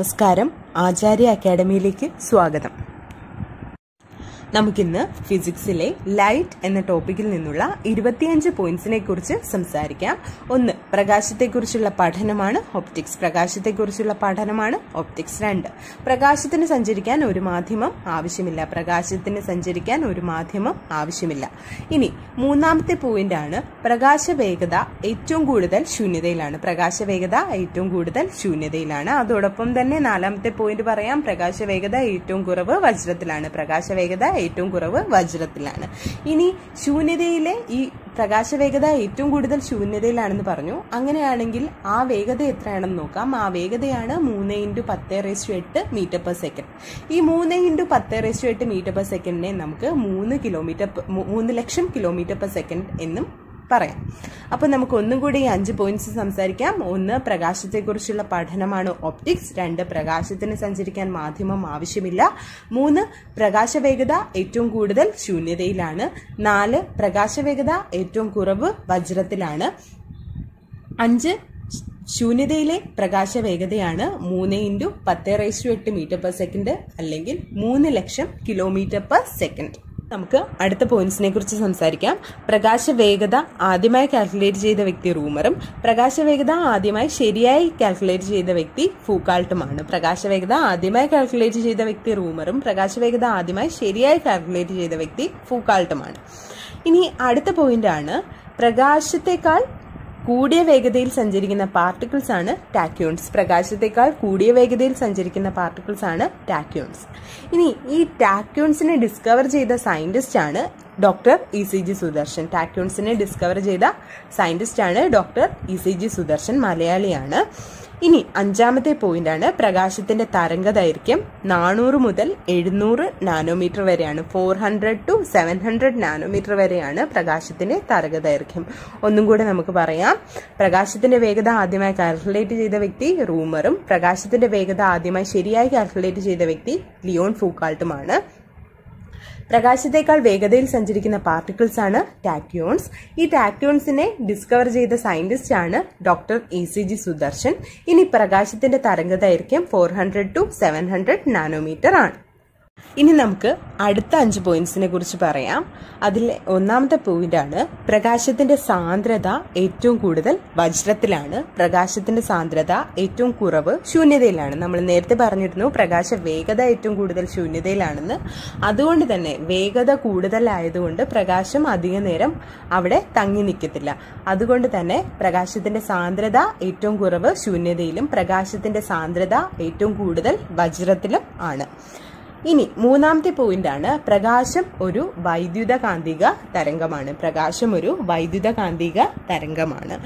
നമസ്കാരം. ആചാര്യ അക്കാദമിയിലേക്ക് സ്വാഗതം. നമുക്കിന്ന് ഫിസിക്സിലെ ലൈറ്റ് എന്ന ടോപ്പിക്കിൽ നിന്നുള്ള ഇരുപത്തിയഞ്ച് പോയിന്റ്സിനെ കുറിച്ച് സംസാരിക്കാം. ഒന്ന് പ്രകാശത്തെക്കുറിച്ചുള്ള പഠനമാണ് ഒപ്റ്റിക്സ് പ്രകാശത്തെക്കുറിച്ചുള്ള പഠനമാണ് ഒപ്റ്റിക്സ് രണ്ട്. പ്രകാശത്തിന് സഞ്ചരിക്കാൻ ഒരു മാധ്യമം ആവശ്യമില്ല. പ്രകാശത്തിന് സഞ്ചരിക്കാൻ ഒരു മാധ്യമം ആവശ്യമില്ല. ഇനി മൂന്നാമത്തെ പോയിന്റ് ആണ് പ്രകാശ വേഗത ഏറ്റവും കൂടുതൽ ശൂന്യതയിലാണ്. പ്രകാശ വേഗത ഏറ്റവും കൂടുതൽ ശൂന്യതയിലാണ്. അതോടൊപ്പം തന്നെ നാലാമത്തെ പോയിന്റ് പറയാം. പ്രകാശ വേഗത ഏറ്റവും കുറവ് വജ്രത്തിലാണ്. പ്രകാശ വേഗത ഏറ്റവും കുറവ് വജ്രത്തിലാണ്. ഇനി ശൂന്യതയിലെ ഈ പ്രകാശവേഗത ഏറ്റവും കൂടുതൽ ശൂന്യതയിലാണെന്ന് പറഞ്ഞു. അങ്ങനെയാണെങ്കിൽ ആ വേഗത എത്രയാണെന്ന് നോക്കാം. ആ വേഗതയാണ് മൂന്ന് ഇന്റു പത്ത് റേസ്റ്റു എട്ട് മീറ്റർ പെർ സെക്കൻഡ്. ഈ മൂന്ന് ഇന്റു പത്ത് റേസ്റ്റു എട്ട് മീറ്റർ പെർ സെക്കൻഡിനെ നമുക്ക് മൂന്ന് കിലോമീറ്റർ മൂന്ന് ലക്ഷം കിലോമീറ്റർ പെർ സെക്കൻഡ് എന്നും പറയാം. അപ്പൊ നമുക്ക് ഒന്നും കൂടി ഈ അഞ്ച് പോയിന്റ്സ് സംസാരിക്കാം. ഒന്ന് പ്രകാശത്തെക്കുറിച്ചുള്ള പഠനമാണ് ഒപ്റ്റിക്സ് രണ്ട് പ്രകാശത്തിന് സഞ്ചരിക്കാൻ മാധ്യമം ആവശ്യമില്ല. മൂന്ന് പ്രകാശവേഗത ഏറ്റവും കൂടുതൽ ശൂന്യതയിലാണ്. നാല് പ്രകാശവേഗത ഏറ്റവും കുറവ് വജ്രത്തിലാണ്. അഞ്ച് ശൂന്യതയിലെ പ്രകാശ വേഗതയാണ് മൂന്ന് ഇന്റു പത്ത് റേസ്റ്റു എട്ട് മീറ്റർ പെർ സെക്കൻഡ് അല്ലെങ്കിൽ മൂന്ന് ലക്ഷം കിലോമീറ്റർ പെർ സെക്കൻഡ് നമുക്ക് അടുത്ത പോയിന്റ്സിനെ കുറിച്ച് സംസാരിക്കാം. പ്രകാശ വേഗത ആദ്യമായി കാൽക്കുലേറ്റ് ചെയ്ത വ്യക്തി റൂമറും പ്രകാശ വേഗത ആദ്യമായി ശരിയായി കാൽക്കുലേറ്റ് ചെയ്ത വ്യക്തി ഫൂക്കാൾട്ടുമാണ് പ്രകാശ വേഗത ആദ്യമായി കാൽക്കുലേറ്റ് ചെയ്ത വ്യക്തി റൂമറും പ്രകാശ വേഗത ആദ്യമായി ശരിയായി കാൽക്കുലേറ്റ് ചെയ്ത വ്യക്തി ഫൂക്കാൾട്ടുമാണ് ഇനി അടുത്ത പോയിന്റ് ആണ് പ്രകാശത്തെക്കാൾ കൂടിയ വേഗതയിൽ സഞ്ചരിക്കുന്ന പാർട്ടിക്കിൾസ് ആണ് ടാക്യൂൺസ് പ്രകാശത്തെക്കാൾ കൂടിയ വേഗതയിൽ സഞ്ചരിക്കുന്ന പാർട്ടിക്കിൾസ് ആണ് ടാക്യൂൺസ് ഇനി ഈ ടാക്യൂൺസിനെ ഡിസ്കവർ ചെയ്ത സയന്റിസ്റ്റ് ആണ് doctor E C G Sudarshan. ടാക്യൂൺസിനെ discover ചെയ്ത സയന്റിസ്റ്റ് ആണ് doctor E C G Sudarshan മലയാളിയാണ്. ഇനി അഞ്ചാമത്തെ പോയിന്റ് ആണ് പ്രകാശത്തിന്റെ തരംഗ ദൈർഘ്യം നാനൂറ് മുതൽ എഴുന്നൂറ് നാനോമീറ്റർ വരെയാണ്. Four hundred to seven hundred nanometre വരെയാണ് പ്രകാശത്തിന്റെ തരംഗ ദൈർഘ്യം ഒന്നും കൂടെ നമുക്ക് പറയാം. പ്രകാശത്തിന്റെ വേഗത ആദ്യമായി കാൽക്കുലേറ്റ് ചെയ്ത വ്യക്തി റൂമറും പ്രകാശത്തിന്റെ വേഗത ആദ്യമായി ശരിയായി കാൽക്കുലേറ്റ് ചെയ്ത വ്യക്തി ലിയോൺ ഫൂക്കാൾട്ടുമാണ്. പ്രകാശത്തേക്കാൾ വേഗതയിൽ സഞ്ചരിക്കുന്ന പാർട്ടിക്കിൾസ് ആണ് ടാക്യോൺസ് ഈ ടാക്യോൺസിനെ ഡിസ്കവർ ചെയ്ത സയന്റിസ്റ്റ് ആണ് doctor E C G Sudarshan. ഇനി പ്രകാശത്തിന്റെ തരംഗദൈർഘ്യം four hundred to seven hundred nanometre ആണ്. ഇനി നമുക്ക് അടുത്ത അഞ്ച് പോയിന്റ്സിനെ കുറിച്ച് പറയാം. അതിൽ ഒന്നാമത്തെ പോയിന്റ് ആണ് പ്രകാശത്തിന്റെ സാന്ദ്രത ഏറ്റവും കൂടുതൽ വജ്രത്തിലാണ്. പ്രകാശത്തിന്റെ സാന്ദ്രത ഏറ്റവും കുറവ് ശൂന്യതയിലാണ്. നമ്മൾ നേരത്തെ പറഞ്ഞിരുന്നു പ്രകാശ വേഗത ഏറ്റവും കൂടുതൽ ശൂന്യതയിലാണെന്ന്. അതുകൊണ്ട് തന്നെ വേഗത കൂടുതലായതുകൊണ്ട് പ്രകാശം അധിക നേരം അവിടെ തങ്ങി നിൽക്കത്തില്ല. അതുകൊണ്ട് തന്നെ പ്രകാശത്തിന്റെ സാന്ദ്രത ഏറ്റവും കുറവ് ശൂന്യതയിലും പ്രകാശത്തിന്റെ സാന്ദ്രത ഏറ്റവും കൂടുതൽ വജ്രത്തിലും ആണ്. ഇനി മൂന്നാമത്തെ പോയിന്റ് ആണ് പ്രകാശം ഒരു വൈദ്യുത കാന്തിക തരംഗമാണ്. പ്രകാശം ഒരു വൈദ്യുത കാന്തിക തരംഗമാണ്.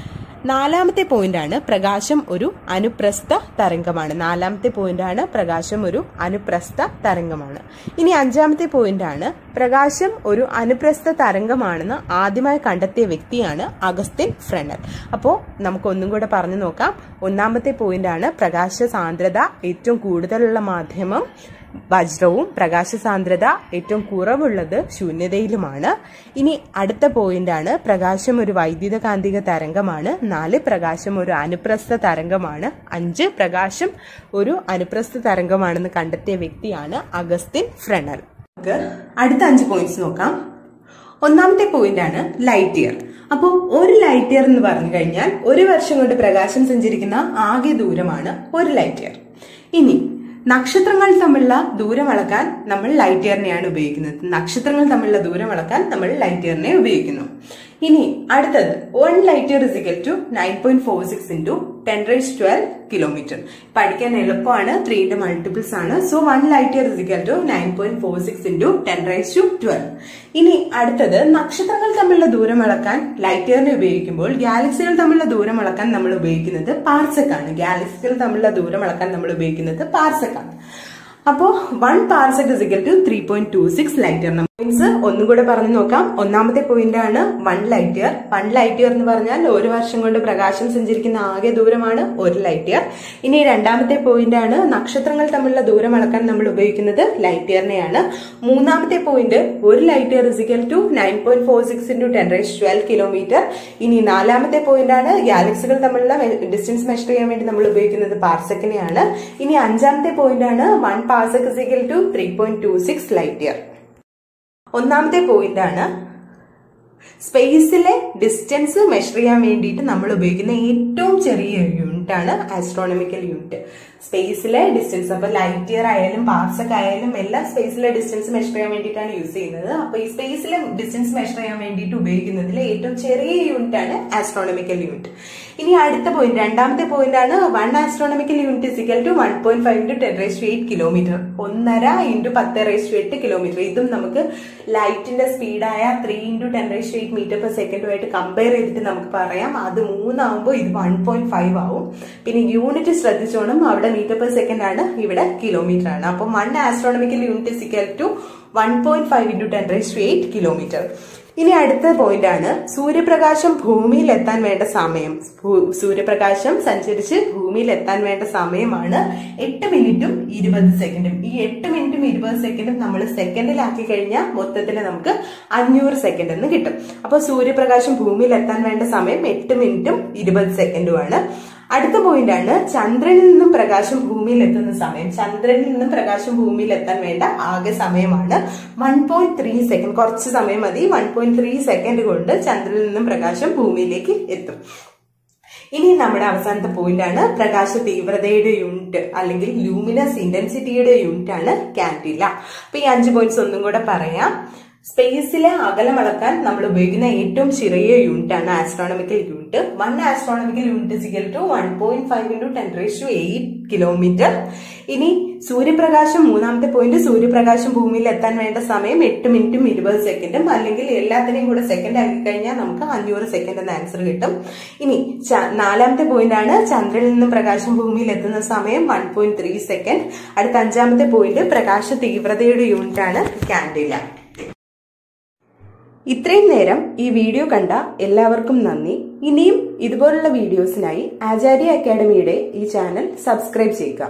നാലാമത്തെ പോയിന്റ് ആണ് പ്രകാശം ഒരു അനുപ്രസ്ഥ തരംഗമാണ്. നാലാമത്തെ പോയിന്റ് ആണ് പ്രകാശം ഒരു അനുപ്രസ്ഥ തരംഗമാണ്. ഇനി അഞ്ചാമത്തെ പോയിന്റ് ആണ് പ്രകാശം ഒരു അനുപ്രസ്ഥ തരംഗമാണെന്ന് ആദ്യമായി കണ്ടെത്തിയ വ്യക്തിയാണ് അഗസ്റ്റിൻ ഫ്രണ്ണർ അപ്പോൾ നമുക്ക് ഒന്നും കൂടെ പറഞ്ഞു നോക്കാം. ഒന്നാമത്തെ പോയിന്റ് ആണ് പ്രകാശ സാന്ദ്രത ഏറ്റവും കൂടുതലുള്ള മാധ്യമം വജ്രവും പ്രകാശ സാന്ദ്രത ഏറ്റവും കുറവുള്ളത് ശൂന്യതയിലുമാണ്. ഇനി അടുത്ത പോയിന്റ് ആണ്. പ്രകാശം ഒരു വൈദ്യുത കാന്തിക തരംഗമാണ്. നാല് പ്രകാശം ഒരു അനുപ്രസ്ഥ തരംഗമാണ്. അഞ്ച് പ്രകാശം ഒരു അനുപ്രസ്ഥ തരംഗമാണെന്ന് കണ്ടെത്തിയ വ്യക്തിയാണ് അഗസ്റ്റിൻ ഫ്രണൽ. നമുക്ക് അടുത്ത അഞ്ച് പോയിന്റ്സ് നോക്കാം. ഒന്നാമത്തെ പോയിന്റ് ആണ് ലൈറ്റ് ഇയർ അപ്പോൾ ഒരു ലൈറ്റ് ഇയർ എന്ന് പറഞ്ഞു കഴിഞ്ഞാൽ ഒരു വർഷം കൊണ്ട് പ്രകാശം സഞ്ചരിക്കുന്ന ആകെ ദൂരമാണ് ഒരു ലൈറ്റ് ഇയർ ഇനി നക്ഷത്രങ്ങൾ തമ്മിലുള്ള ദൂരം അളക്കാൻ നമ്മൾ ലൈറ്റ് ഇയറിനെയാണ് ഉപയോഗിക്കുന്നത്. നക്ഷത്രങ്ങൾ തമ്മിലുള്ള ദൂരം അളക്കാൻ നമ്മൾ ലൈറ്റ് ഇയറിനെ ഉപയോഗിക്കുന്നു. ഇനി അടുത്തത് one light year to nine point four six into ten raise twelve kilometre പഠിക്കാൻ എളുപ്പമാണ് ത്രീയുടെ മൾട്ടിപ്പിൾസ് ആണ്. So one light year to nine point four six into ten raise to twelve ഇനി അടുത്തത് നക്ഷത്രങ്ങൾ തമ്മിലുള്ള ദൂരം അളക്കാൻ ലൈറ്റ് ഇയറിനെ ഉപയോഗിക്കുമ്പോൾ ഗാലക്സികൾ തമ്മിലുള്ള ദൂരം അളക്കാൻ നമ്മൾ ഉപയോഗിക്കുന്നത് പാർസക്കാണ് ഗാലക്സികൾ തമ്മിലുള്ള ദൂരം അളക്കാൻ നമ്മൾ ഉപയോഗിക്കുന്നത് പാർസെക് അപ്പോ one parsec is equal to three point two six light year ഒന്നും കൂടെ പറഞ്ഞു നോക്കാം. ഒന്നാമത്തെ പോയിന്റ് ആണ് one light year one light year എന്ന് പറഞ്ഞാൽ ഒരു വർഷം കൊണ്ട് പ്രകാശം സഞ്ചരിക്കുന്ന ആകെ ദൂരമാണ് ഒരു ലൈറ്റ് ഇയർ ഇനി രണ്ടാമത്തെ പോയിന്റ് ആണ് നക്ഷത്രങ്ങൾ തമ്മിലുള്ള ദൂരം അളക്കാൻ നമ്മൾ ഉപയോഗിക്കുന്നത് ലൈറ്റ് ഇയറിനെയാണ് മൂന്നാമത്തെ പോയിന്റ് ഒരു light year is equal to nine point four six into ten raise twelve kilometre ഇനി നാലാമത്തെ പോയിന്റ് ആണ് ഗാലക്സികൾ തമ്മിലുള്ള ഡിസ്റ്റൻസ് മെഷർ ചെയ്യാൻ വേണ്ടി നമ്മൾ ഉപയോഗിക്കുന്നത് പാർസെക്കിനെയാണ് ഇനി അഞ്ചാമത്തെ പോയിന്റ് ആണ് one parsec is equal to three point two six light year ഒന്നാമത്തെ പോയിന്റ് ആണ് സ്പേസിലെ ഡിസ്റ്റൻസ് മെഷർ ചെയ്യാൻ വേണ്ടിയിട്ട് നമ്മൾ ഉപയോഗിക്കുന്ന ഏറ്റവും ചെറിയ യൂണിറ്റ് ആണ് ആസ്ട്രോണമിക്കൽ യൂണിറ്റ്. സ്പേസിലെ ഡിസ്റ്റൻസ് അപ്പൊ ലൈറ്റ് ഇയർ ആയാലും പാർസക് ആയാലും എല്ലാം സ്പേസിലെ ഡിസ്റ്റൻസ് മെഷർ ചെയ്യാൻ വേണ്ടിയിട്ടാണ് യൂസ് ചെയ്യുന്നത്. അപ്പൊ ഈ സ്പേസിലെ ഡിസ്റ്റൻസ് മെഷർ ചെയ്യാൻ വേണ്ടിയിട്ട് ഉപയോഗിക്കുന്നതിൽ ഏറ്റവും ചെറിയ യൂണിറ്റ് ആണ് ആസ്ട്രോണമിക്കൽ യൂണിറ്റ്. ഇനി അടുത്ത പോയിന്റ് രണ്ടാമത്തെ പോയിന്റ് ആണ് one astronomical unit is equal to one point five into ten raise to eight kilometre ഒന്നര ഇന്റു പത്ത് റേസ് ടു എട്ട് കിലോമീറ്റർ ഇതും നമുക്ക് ലൈറ്റിന്റെ സ്പീഡായ three into ten raise to eight metre per സെക്കൻഡുമായിട്ട് compare ചെയ്തിട്ട് നമുക്ക് പറയാം. അത് മൂന്നാവുമ്പോൾ ഇത് വൺ പോയിന്റ് ഫൈവ് ആവും. പിന്നെ യൂണിറ്റ് ശ്രദ്ധിച്ചോണം. അവിടെ മീറ്റർ പെർ സെക്കൻഡ് ആണ്. ഇവിടെ കിലോമീറ്റർ ആണ്. അപ്പം one astronomical unit equal to one point five into ten raise to eight kilometre ഇനി അടുത്ത പോയിന്റ് ആണ്. സൂര്യപ്രകാശം ഭൂമിയിൽ എത്താൻ വേണ്ട സമയം. സൂര്യപ്രകാശം സഞ്ചരിച്ച് ഭൂമിയിൽ എത്താൻ വേണ്ട സമയമാണ് എട്ട് മിനിറ്റും ഇരുപത് സെക്കൻഡും ഈ എട്ട് മിനിറ്റും ഇരുപത് സെക്കൻഡും നമ്മൾ സെക്കൻഡിലാക്കി കഴിഞ്ഞാൽ മൊത്തത്തിൽ നമുക്ക് അഞ്ഞൂറ് സെക്കൻഡ് എന്ന് കിട്ടും. അപ്പോൾ സൂര്യപ്രകാശം ഭൂമിയിൽ എത്താൻ വേണ്ട സമയം എട്ട് മിനിറ്റും ഇരുപത് സെക്കൻഡുമാണ് അടുത്ത പോയിന്റ് ആണ് ചന്ദ്രനിൽ നിന്നും പ്രകാശം ഭൂമിയിൽ എത്തുന്ന സമയം. ചന്ദ്രനിൽ നിന്നും പ്രകാശം ഭൂമിയിൽ എത്താൻ വേണ്ട ആകെ സമയമാണ് വൺ പോയിന്റ് ത്രീ സെക്കൻഡ് കുറച്ച് സമയം മതി. വൺ പോയിന്റ് ത്രീ സെക്കൻഡ് കൊണ്ട് ചന്ദ്രനിൽ നിന്നും പ്രകാശം ഭൂമിയിലേക്ക് എത്തും. ഇനി നമ്മുടെ അവസാനത്തെ പോയിന്റ് ആണ് പ്രകാശ തീവ്രതയുടെ യൂണിറ്റ് അല്ലെങ്കിൽ ലൂമിനസ് ഇന്റൻസിറ്റിയുടെ യൂണിറ്റ് ആണ് കാൻഡില അപ്പൊ ഈ അഞ്ച് പോയിന്റ്സ് ഒന്നും കൂടെ പറയാം. സ്പേസിലെ അകലം അളക്കാൻ നമ്മൾ ഉപയോഗിക്കുന്ന ഏറ്റവും ചെറിയ യൂണിറ്റ് ആണ് astronomical unit one astronomical unit equal to one point five into ten to eight kilometre ഇനി സൂര്യപ്രകാശം മൂന്നാമത്തെ പോയിന്റ് സൂര്യപ്രകാശം ഭൂമിയിൽ എത്താൻ വേണ്ട സമയം എട്ട് മിനിറ്റും ഇരുപത് സെക്കൻഡും അല്ലെങ്കിൽ എല്ലാത്തിനെയും കൂടെ സെക്കൻഡ് ആക്കി കഴിഞ്ഞാൽ നമുക്ക് അഞ്ഞൂറ് സെക്കൻഡ് എന്ന ആൻസർ കിട്ടും. ഇനി നാലാമത്തെ പോയിന്റ് ആണ് ചന്ദ്രനിൽ നിന്നും പ്രകാശം ഭൂമിയിൽ എത്തുന്ന സമയം വൺ പോയിന്റ് ത്രീ സെക്കൻഡ് അടുത്ത അഞ്ചാമത്തെ പോയിന്റ് പ്രകാശ തീവ്രതയുടെ യൂണിറ്റ് ആണ് കാൻഡില ഇത്രയും നേരം ഈ വീഡിയോ കണ്ട എല്ലാവർക്കും നന്ദി. ഇനിയും ഇതുപോലുള്ള വീഡിയോസിനായി ആചാര്യ അക്കാഡമിയുടെ ഈ ചാനൽ സബ്സ്ക്രൈബ് ചെയ്യുക.